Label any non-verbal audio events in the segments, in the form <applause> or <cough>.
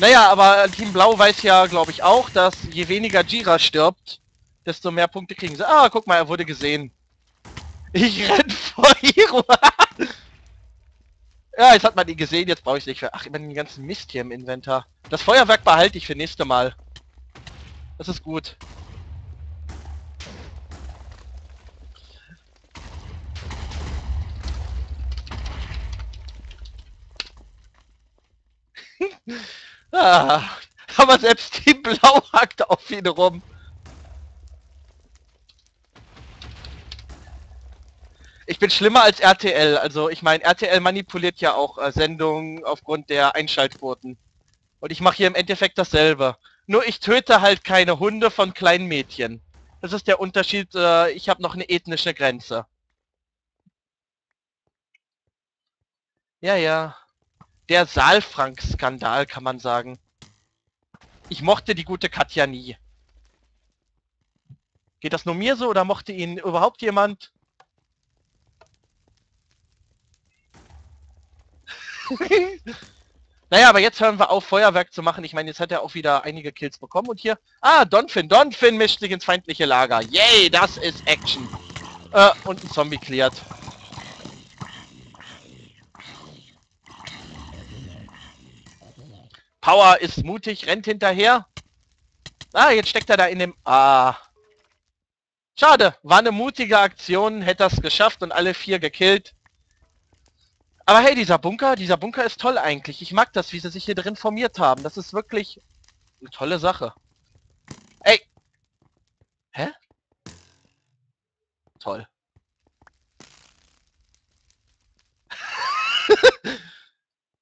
Naja, aber Team Blau weiß ja, glaube ich, auch, dass je weniger Jira stirbt, desto mehr Punkte kriegen sie. Ah, guck mal, er wurde gesehen. Ich <laughs> renn vor Hiro. <laughs> ja, jetzt hat man ihn gesehen, jetzt brauche ich nicht für. Ach, immer den ganzen Mist hier im Inventar. Das Feuerwerk behalte ich für nächste Mal. Das ist gut. <laughs> ah, aber selbst die Blau hackt auf ihn rum. Ich bin schlimmer als RTL. Also ich meine, RTL manipuliert ja auch äh, Sendungen aufgrund der Einschaltquoten. Und ich mache hier im Endeffekt dasselbe. Nur ich töte halt keine Hunde von kleinen Mädchen. Das ist der Unterschied. Äh, ich habe noch eine ethnische Grenze. Ja, ja. Der Saalfrank-Skandal, kann man sagen. Ich mochte die gute Katja nie. Geht das nur mir so oder mochte ihn überhaupt jemand? <laughs> naja, aber jetzt hören wir auf, Feuerwerk zu machen. Ich meine, jetzt hat er auch wieder einige Kills bekommen. Und hier... Ah, Donphin. Donphin mischt sich ins feindliche Lager. Yay, das ist Action. Äh, und ein Zombie klärt. Power ist mutig, rennt hinterher. Ah, jetzt steckt er da in dem... Ah. Schade, war eine mutige Aktion, hätte das geschafft und alle vier gekillt. Aber hey, dieser Bunker, dieser Bunker ist toll eigentlich. Ich mag das, wie sie sich hier drin formiert haben. Das ist wirklich eine tolle Sache. Ey! Hä? Toll. <laughs>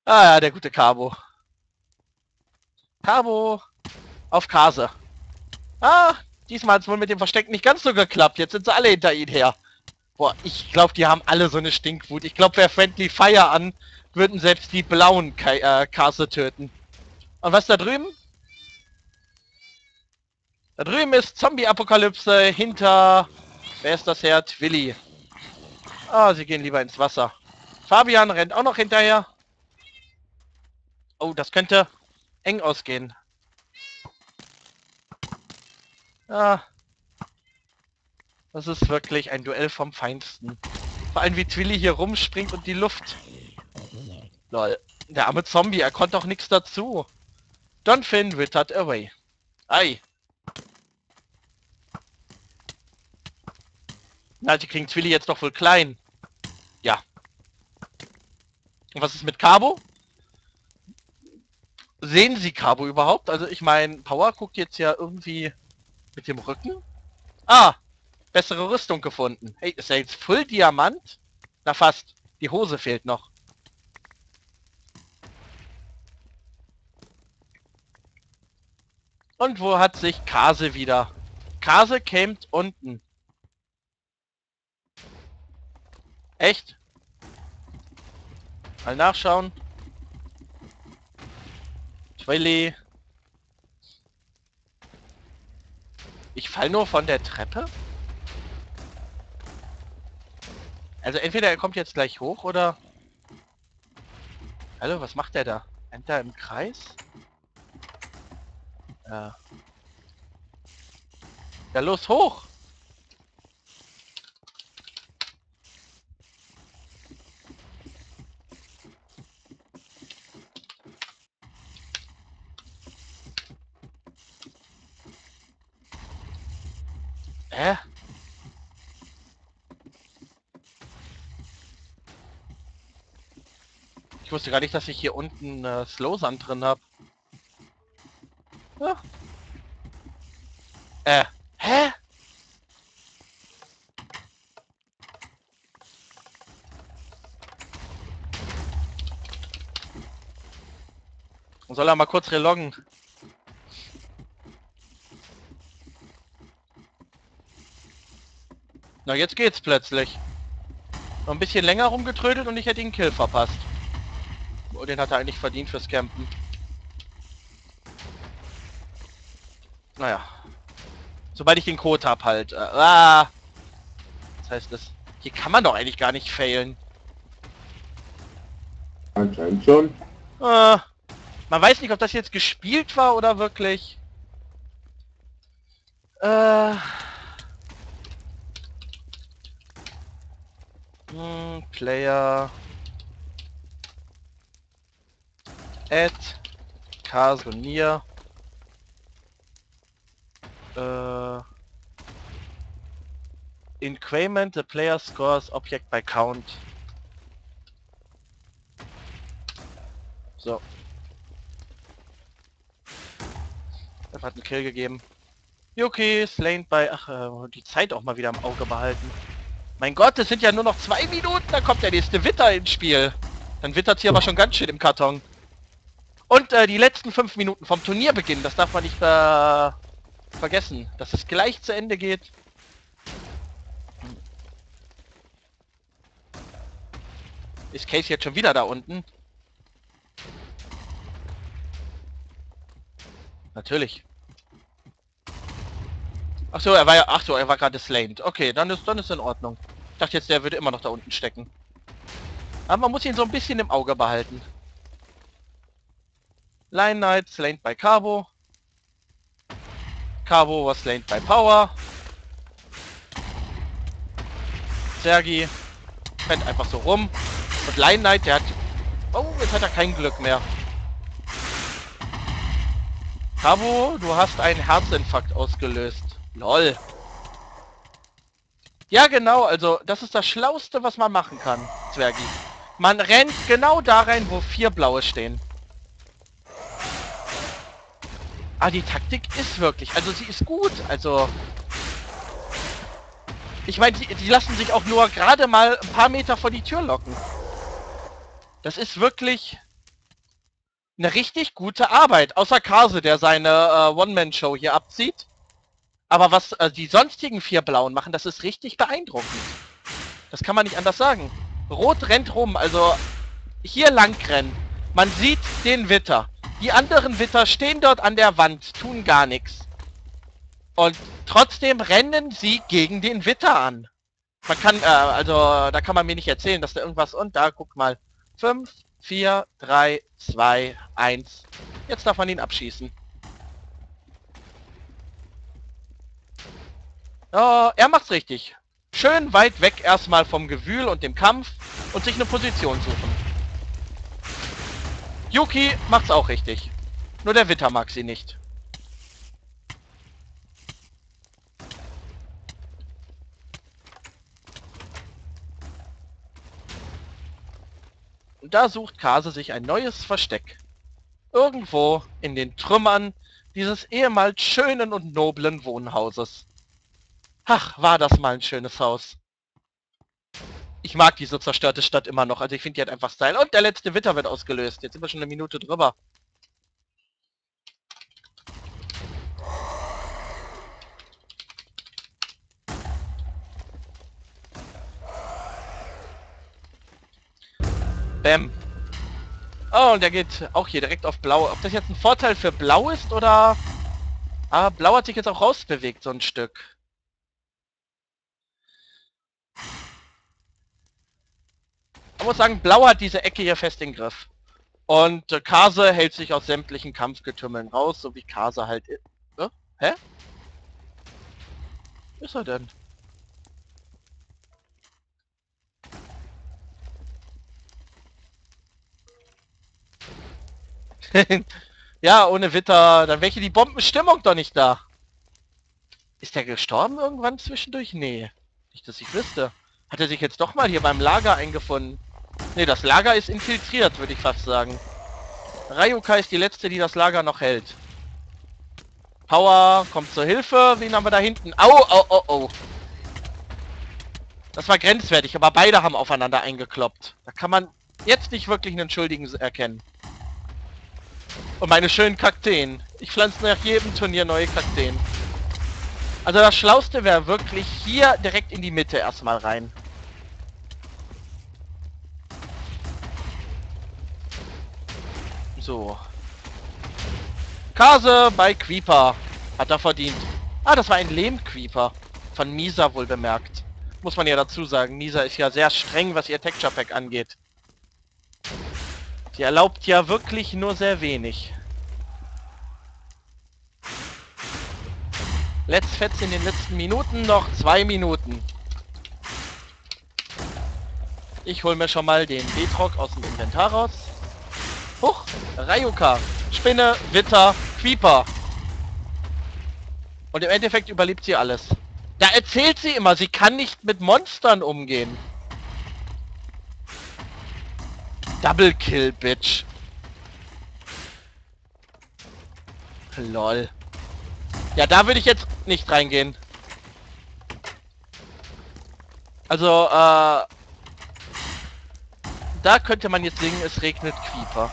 ah ja, der gute Cabo. Cabo auf Kase. Ah, diesmal hat es wohl mit dem Versteck nicht ganz so geklappt. Jetzt sind sie alle hinter ihn her. Boah, ich glaube, die haben alle so eine Stinkwut. Ich glaube, wer Friendly Fire an, würden selbst die blauen Ka äh, Kase töten. Und was da drüben? Da drüben ist Zombie-Apokalypse hinter... Wer ist das Herd? Willi. Ah, sie gehen lieber ins Wasser. Fabian rennt auch noch hinterher. Oh, das könnte eng ausgehen. Ah, das ist wirklich ein Duell vom Feinsten. Vor allem wie Twilly hier rumspringt und die Luft. Lol. Der arme Zombie, er konnte auch nichts dazu. Don Finn wittert away. Ei. Na, die kriegen Twilly jetzt doch wohl klein. Ja. Und was ist mit Cabo? Sehen Sie Cabo überhaupt? Also ich meine, Power guckt jetzt ja irgendwie mit dem Rücken. Ah, bessere Rüstung gefunden. Hey, ist er jetzt Full Diamant? Na fast. Die Hose fehlt noch. Und wo hat sich Kase wieder? Kase kämt unten. Echt? Mal nachschauen. Twilly. Ich fall nur von der Treppe? Also entweder er kommt jetzt gleich hoch oder... Hallo, was macht der da? Rennt er im Kreis? Ja. Ja, los, hoch! Hä? Ich wusste gar nicht, dass ich hier unten äh, Slowsand drin habe. Ja. Äh, hä? Soll er mal kurz reloggen? Na, jetzt geht's plötzlich. Noch ein bisschen länger rumgetrödelt und ich hätte ihn Kill verpasst. Oh, den hat er eigentlich verdient fürs Campen. Naja. Sobald ich den Code hab halt. Äh, ah. Das heißt, das, hier kann man doch eigentlich gar nicht failen. Anscheinend schon. Ah. Man weiß nicht, ob das jetzt gespielt war oder wirklich... Äh... Hm, Player... Add Casonier. Äh, increment the player scores object by count. So. Er hat einen Kill gegeben. Yuki, slain bei... Ach, äh, die Zeit auch mal wieder im Auge behalten. Mein Gott, es sind ja nur noch zwei Minuten, da kommt der nächste Witter ins Spiel. Dann wittert hier aber schon ganz schön im Karton. Und äh, die letzten fünf Minuten vom Turnierbeginn, das darf man nicht äh, vergessen, dass es gleich zu Ende geht. Ist Case jetzt schon wieder da unten? Natürlich. Ach so, er war ja, ach so, er war gerade slain. Okay, dann ist, dann ist in Ordnung. Ich dachte jetzt, der würde immer noch da unten stecken. Aber man muss ihn so ein bisschen im Auge behalten. Line Knight slain by Cabo. Cabo was slain by Power. Sergi rennt einfach so rum. Und Line Knight, der hat... Oh, jetzt hat er kein Glück mehr. Cabo, du hast einen Herzinfarkt ausgelöst. Lol. Ja, genau, also das ist das Schlauste, was man machen kann, Zwergi. Man rennt genau da rein, wo vier blaue stehen. Ah, die Taktik ist wirklich, also sie ist gut, also... Ich meine, die, die lassen sich auch nur gerade mal ein paar Meter vor die Tür locken. Das ist wirklich eine richtig gute Arbeit. Außer Kase, der seine äh, One-Man-Show hier abzieht. Aber was äh, die sonstigen vier Blauen machen, das ist richtig beeindruckend. Das kann man nicht anders sagen. Rot rennt rum, also hier lang rennen. Man sieht den Witter. Die anderen Witter stehen dort an der Wand, tun gar nichts. Und trotzdem rennen sie gegen den Witter an. Man kann, äh, also, da kann man mir nicht erzählen, dass da irgendwas... Und da, guck mal. 5, 4, 3, 2, 1. Jetzt darf man ihn abschießen. Oh, er macht's richtig. Schön weit weg erstmal vom Gewühl und dem Kampf und sich eine Position suchen. Yuki macht's auch richtig. Nur der Witter mag sie nicht. Und da sucht Kase sich ein neues Versteck. Irgendwo in den Trümmern dieses ehemals schönen und noblen Wohnhauses. Ach, war das mal ein schönes Haus ich mag diese zerstörte Stadt immer noch. Also ich finde die hat einfach Style. Und der letzte Witter wird ausgelöst. Jetzt sind wir schon eine Minute drüber. Bäm. Oh, und der geht auch hier direkt auf Blau. Ob das jetzt ein Vorteil für Blau ist oder... Ah, Blau hat sich jetzt auch rausbewegt, so ein Stück. Man muss sagen, Blau hat diese Ecke hier fest im Griff. Und äh, Kase hält sich aus sämtlichen Kampfgetümmeln raus, so wie Kase halt... Äh? Hä? Ist er denn? <laughs> ja, ohne Witter, dann wäre die Bombenstimmung doch nicht da. Ist der gestorben irgendwann zwischendurch? Nee. Nicht, dass ich wüsste. Hat er sich jetzt doch mal hier beim Lager eingefunden? Ne, das Lager ist infiltriert, würde ich fast sagen. Rayuka ist die letzte, die das Lager noch hält. Power kommt zur Hilfe. Wen haben wir da hinten? Au, au, au, au. Das war grenzwertig, aber beide haben aufeinander eingekloppt. Da kann man jetzt nicht wirklich einen Schuldigen erkennen. Und meine schönen Kakteen. Ich pflanze nach jedem Turnier neue Kakteen. Also das Schlauste wäre wirklich hier direkt in die Mitte erstmal rein. So. Kase bei Creeper. Hat er verdient. Ah, das war ein Lehm-Creeper. Von Misa wohl bemerkt. Muss man ja dazu sagen. Misa ist ja sehr streng, was ihr Texture Pack angeht. Die erlaubt ja wirklich nur sehr wenig. Let's Fetz in den letzten Minuten noch zwei Minuten. Ich hole mir schon mal den Betrock aus dem Inventar raus. Huch, Rayuka, Spinne, Witter, Creeper. Und im Endeffekt überlebt sie alles. Da erzählt sie immer, sie kann nicht mit Monstern umgehen. Double Kill, Bitch. Lol. Ja, da würde ich jetzt nicht reingehen. Also, äh... Da könnte man jetzt singen, es regnet Creeper.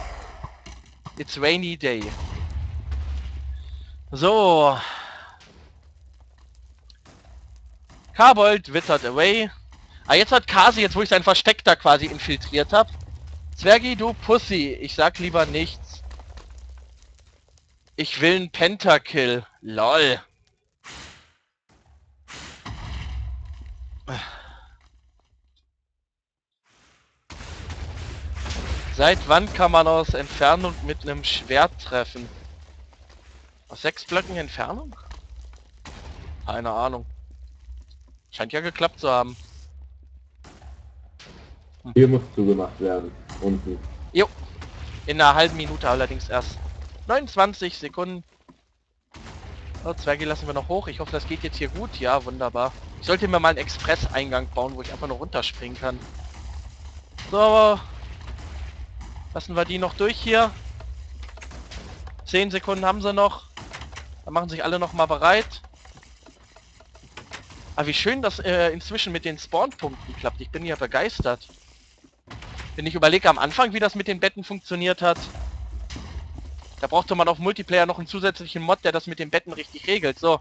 It's rainy day. So. Karbold wittert away. Ah, jetzt hat Kasi, jetzt wo ich sein Versteck da quasi infiltriert habe. Zwergi, du Pussy. Ich sag lieber nichts. Ich will ein Pentakill. Lol. Seit wann kann man aus Entfernung mit einem Schwert treffen? Aus sechs Blöcken Entfernung? Keine Ahnung. Scheint ja geklappt zu haben. Hier muss zugemacht werden. Unten. Jo. In einer halben Minute allerdings erst. 29 Sekunden. Oh, Zwerge lassen wir noch hoch. Ich hoffe, das geht jetzt hier gut. Ja, wunderbar. Ich sollte mir mal einen Express-Eingang bauen, wo ich einfach nur runterspringen kann. So. Lassen wir die noch durch hier. 10 Sekunden haben sie noch. Dann machen sich alle noch mal bereit. Aber wie schön das äh, inzwischen mit den Spawnpunkten klappt. Ich bin ja begeistert. Wenn ich überlege am Anfang, wie das mit den Betten funktioniert hat. Da brauchte man auf Multiplayer noch einen zusätzlichen Mod, der das mit den Betten richtig regelt. So.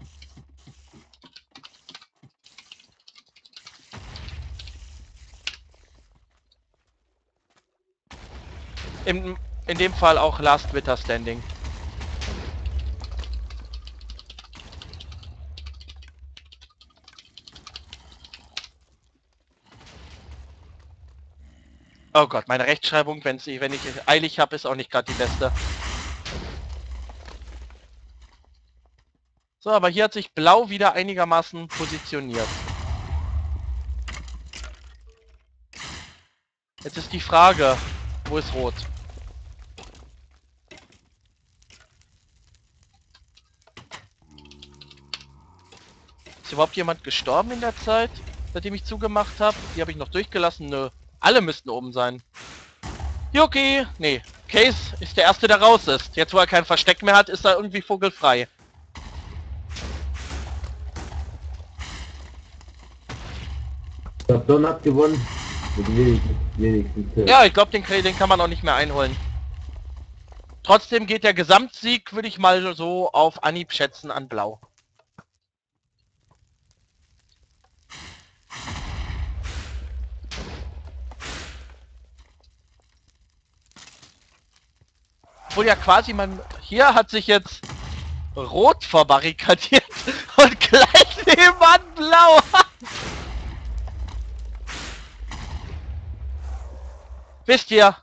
In, in dem Fall auch Last Winter Standing. Oh Gott, meine Rechtschreibung, wenn sie, wenn ich eilig habe, ist auch nicht gerade die beste. So, aber hier hat sich Blau wieder einigermaßen positioniert. Jetzt ist die Frage, wo ist Rot? Überhaupt jemand gestorben in der Zeit, seitdem ich zugemacht habe? Die habe ich noch durchgelassen? Nö. Alle müssten oben sein. Yuki! Nee. Case ist der erste, der raus ist. Jetzt wo er kein Versteck mehr hat, ist er irgendwie vogelfrei. Ich glaube, Don hat gewonnen. Ja, ich glaube, den, den kann man auch nicht mehr einholen. Trotzdem geht der Gesamtsieg, würde ich mal so auf Anhieb schätzen, an Blau. Obwohl ja quasi man... Hier hat sich jetzt Rot verbarrikadiert <laughs> und gleich nebenan Blau. <laughs> Wisst ihr,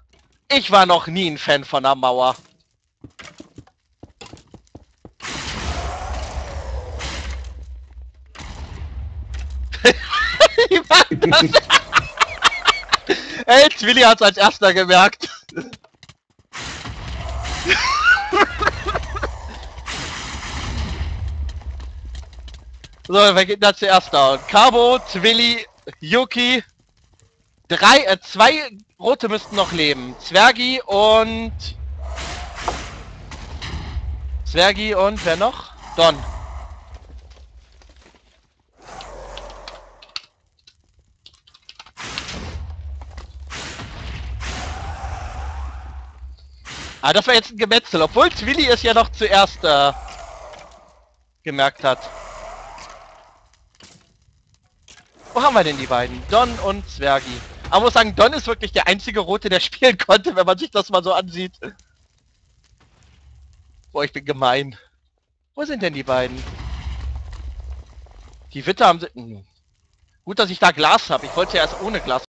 ich war noch nie ein Fan von der Mauer. <laughs> Ey, Willi hat's als erster gemerkt. So, wer geht da zuerst down? Cabo, Twilly, Yuki. Drei, äh, zwei Rote müssten noch leben. Zwergi und... Zwergi und wer noch? Don. Ah, das war jetzt ein Gemetzel, obwohl Twilly es ja noch zuerst äh, gemerkt hat. Wo haben wir denn die beiden? Don und Zwergi. Aber muss sagen, Don ist wirklich der einzige Rote, der <laughs> spielen konnte, wenn man sich das mal so ansieht. Boah, ich bin gemein. Wo sind denn die beiden? Die Witter haben sie... Hm. Gut, dass ich da Glas habe. Ich wollte ja erst ohne Glas